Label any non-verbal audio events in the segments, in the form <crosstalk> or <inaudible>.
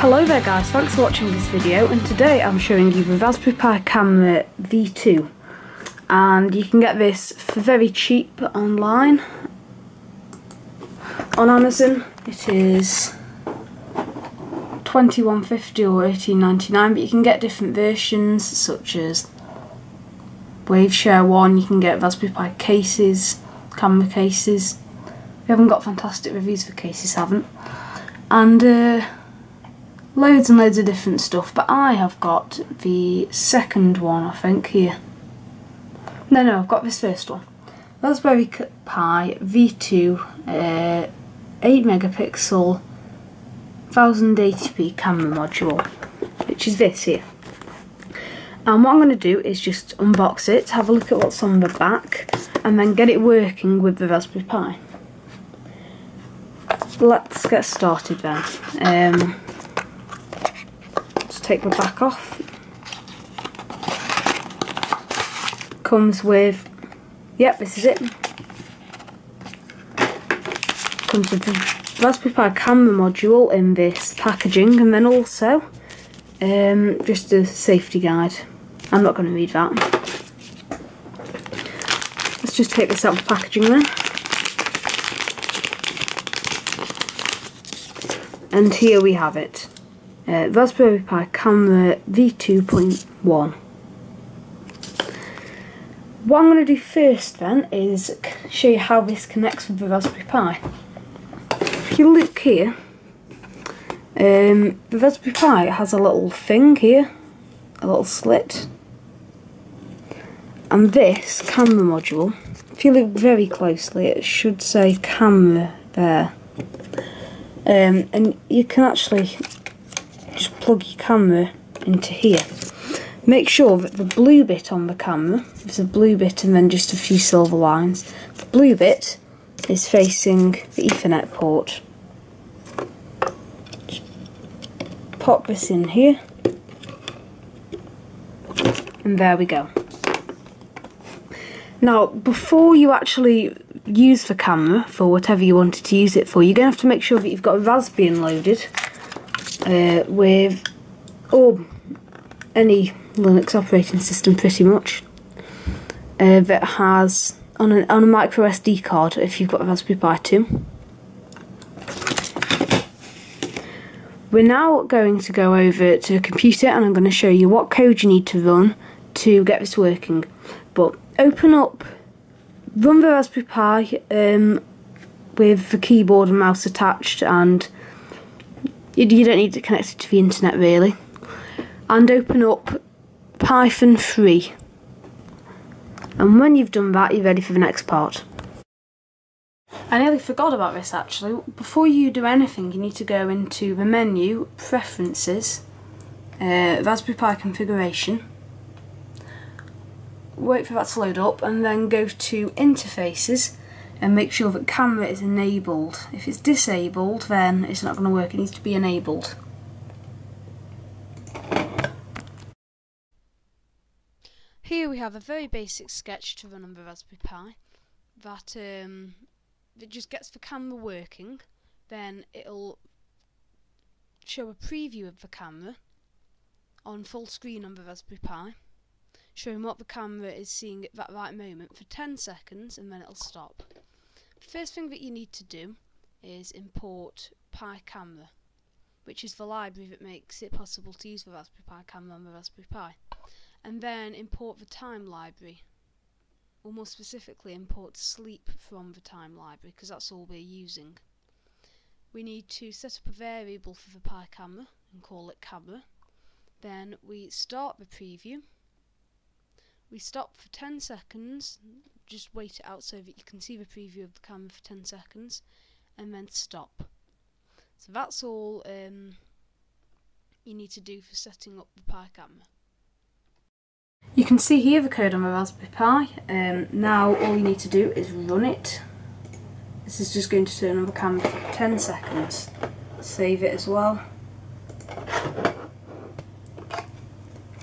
Hello there guys, thanks for watching this video and today I'm showing you the Raspberry Pi Camera V2 and you can get this for very cheap online. On Amazon it is 21.50 or 18.99 but you can get different versions such as Waveshare one you can get Raspberry Pi cases camera cases. We haven't got fantastic reviews for cases haven't. And uh, loads and loads of different stuff, but I have got the second one, I think, here. No, no, I've got this first one. Raspberry Pi V2 uh, 8 megapixel 1080p camera module, which is this here. And what I'm going to do is just unbox it, have a look at what's on the back, and then get it working with the Raspberry Pi. Let's get started then. Um, take the back off. Comes with, yep, this is it. Comes with the Raspberry Pi camera module in this packaging and then also um, just a safety guide. I'm not going to read that. Let's just take this out of the packaging then. And here we have it uh, Raspberry Pi camera V2.1. What I'm going to do first then is show you how this connects with the Raspberry Pi. If you look here, um, the Raspberry Pi has a little thing here, a little slit, and this camera module, if you look very closely it should say camera there. Um, and you can actually just plug your camera into here. Make sure that the blue bit on the camera, there's a blue bit and then just a few silver lines, the blue bit is facing the Ethernet port. Just pop this in here, and there we go. Now, before you actually use the camera for whatever you wanted to use it for, you're going to have to make sure that you've got Raspbian loaded uh, with or any Linux operating system pretty much uh, that has on, a on a micro SD card if you've got a Raspberry Pi 2. We're now going to go over to a computer and I'm going to show you what code you need to run to get this working. But open up, run the Raspberry Pi um, with the keyboard and mouse attached and you, you don't need to connect it to the internet really. And open up Python 3. And when you've done that, you're ready for the next part. I nearly forgot about this actually. Before you do anything, you need to go into the menu, Preferences, uh, Raspberry Pi Configuration, wait for that to load up, and then go to Interfaces, and make sure that camera is enabled. If it's disabled then it's not going to work, it needs to be enabled. Here we have a very basic sketch to run on the Raspberry Pi that um, just gets the camera working then it'll show a preview of the camera on full screen on the Raspberry Pi showing what the camera is seeing at that right moment for 10 seconds and then it'll stop. First thing that you need to do is import Pi Camera, which is the library that makes it possible to use the Raspberry Pi camera on the Raspberry Pi. And then import the time library, or more specifically import sleep from the time library, because that's all we're using. We need to set up a variable for the Pi camera and call it camera. Then we start the preview. We stop for 10 seconds, just wait it out so that you can see the preview of the camera for 10 seconds and then stop. So that's all um, you need to do for setting up the Pi camera. You can see here the code on my Raspberry Pi. Um, now all you need to do is run it. This is just going to turn on the camera for 10 seconds. Save it as well.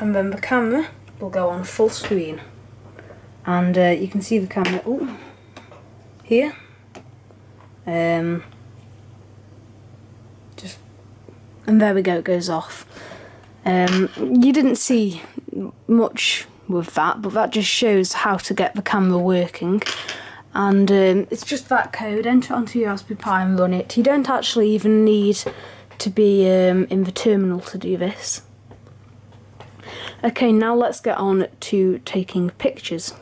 And then the camera will go on full screen and uh, you can see the camera ooh, here um, just and there we go, it goes off. Um, you didn't see much with that, but that just shows how to get the camera working. And um, it's just that code, enter it onto your Raspberry Pi and run it. You don't actually even need to be um, in the terminal to do this. Okay, now let's get on to taking pictures.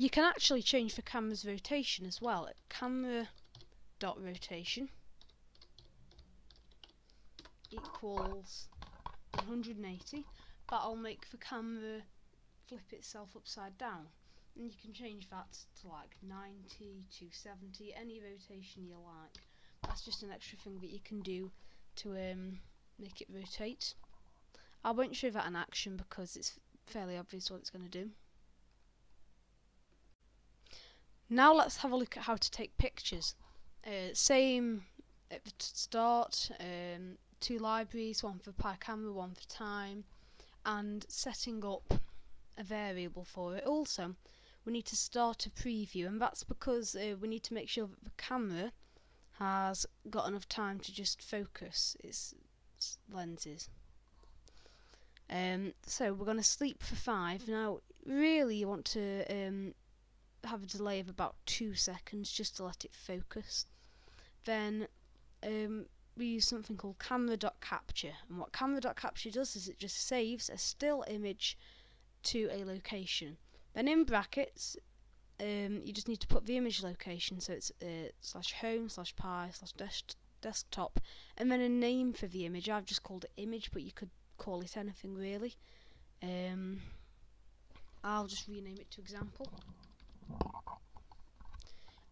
You can actually change the camera's rotation as well. Camera dot rotation equals 180. That'll make the camera flip itself upside down. And you can change that to like 90, to 70, any rotation you like. That's just an extra thing that you can do to um, make it rotate. I won't show that in action because it's fairly obvious what it's going to do. Now let's have a look at how to take pictures. Uh, same at the start, um, two libraries, one for Pi camera, one for time, and setting up a variable for it. Also, we need to start a preview, and that's because uh, we need to make sure that the camera has got enough time to just focus its, its lenses. Um, so we're going to sleep for five. Now, really, you want to um, have a delay of about two seconds just to let it focus. Then um, we use something called camera.capture, and what camera.capture does is it just saves a still image to a location. Then in brackets, um, you just need to put the image location, so it's uh, slash home slash pi slash desk desktop, and then a name for the image. I've just called it image, but you could call it anything really. Um, I'll just rename it to example.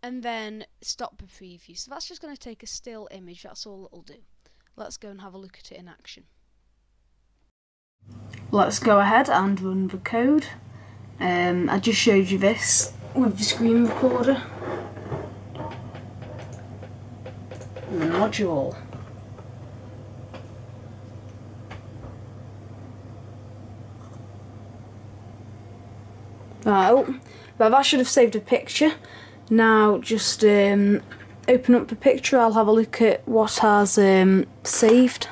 And then stop the preview. So that's just going to take a still image, that's all it'll do. Let's go and have a look at it in action. Let's go ahead and run the code. Um, I just showed you this with the screen recorder. The module. Oh, well I should have saved a picture. Now just um, open up the picture, I'll have a look at what has um, saved.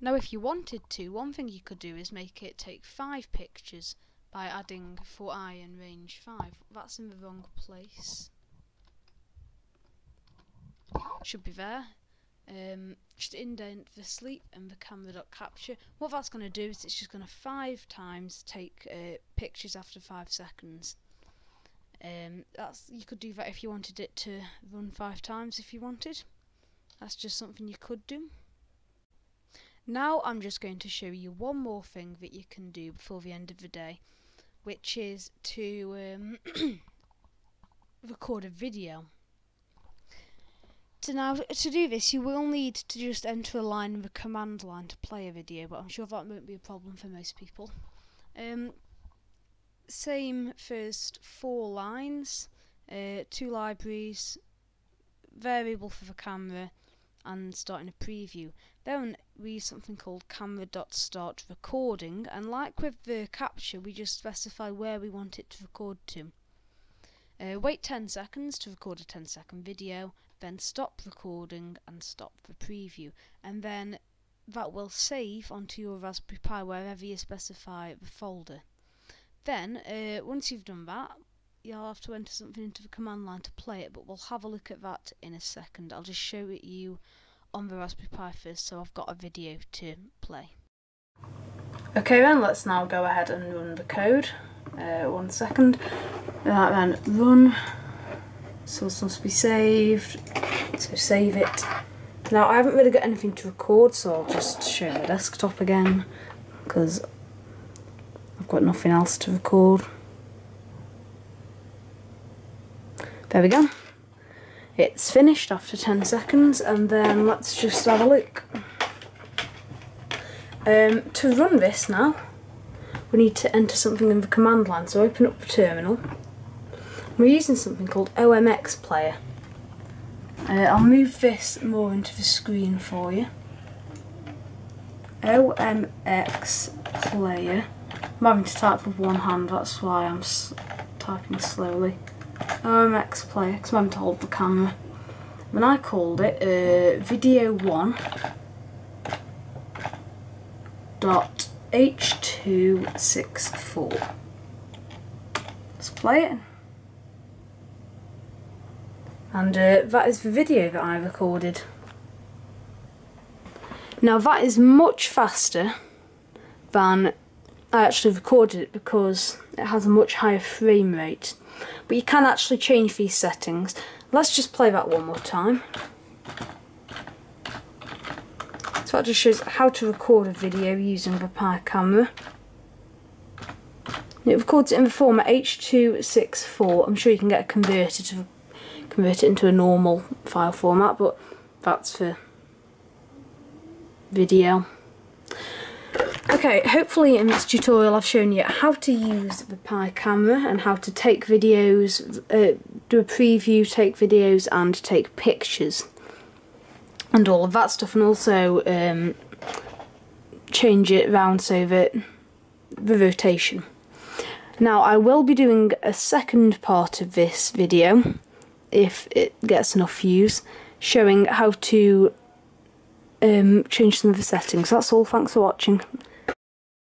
Now if you wanted to, one thing you could do is make it take five pictures by adding for i in range 5. That's in the wrong place. Should be there um, just indent the sleep and the camera dot capture. What that's going to do is it's just going to five times take uh, pictures after five seconds. Um, that's you could do that if you wanted it to run five times if you wanted. That's just something you could do. Now I'm just going to show you one more thing that you can do before the end of the day, which is to um, <coughs> record a video. So now, to do this, you will need to just enter a line in the command line to play a video, but I'm sure that won't be a problem for most people. Um, same first four lines, uh, two libraries, variable for the camera, and starting a preview. Then we use something called camera.start recording, and like with the capture, we just specify where we want it to record to. Uh, wait 10 seconds to record a 10 second video, then stop recording and stop the preview and then that will save onto your Raspberry Pi wherever you specify the folder. Then, uh, once you've done that, you'll have to enter something into the command line to play it, but we'll have a look at that in a second. I'll just show it you on the Raspberry Pi first, so I've got a video to play. Okay then, let's now go ahead and run the code. Uh, one second. Right then, run so this must be saved. So save it. Now I haven't really got anything to record so I'll just show my desktop again because I've got nothing else to record. There we go. It's finished after 10 seconds and then let's just have a look. Um, to run this now, we need to enter something in the command line. So open up the terminal we're using something called OMX Player. Uh, I'll move this more into the screen for you. OMX Player. I'm having to type with one hand, that's why I'm typing slowly. OMX Player, because I'm having to hold the camera. and I called it uh, video one dot H264. Let's play it. And uh, that is the video that I recorded. Now that is much faster than I actually recorded it because it has a much higher frame rate. But you can actually change these settings. Let's just play that one more time. So that just shows how to record a video using the Pi camera. It records it in the format H264. I'm sure you can get a converter to convert it into a normal file format, but that's for video. Okay, hopefully in this tutorial I've shown you how to use the Pi camera and how to take videos, uh, do a preview, take videos and take pictures and all of that stuff and also um, change it round so that the rotation. Now I will be doing a second part of this video if it gets enough views showing how to um, change some of the settings. That's all, thanks for watching.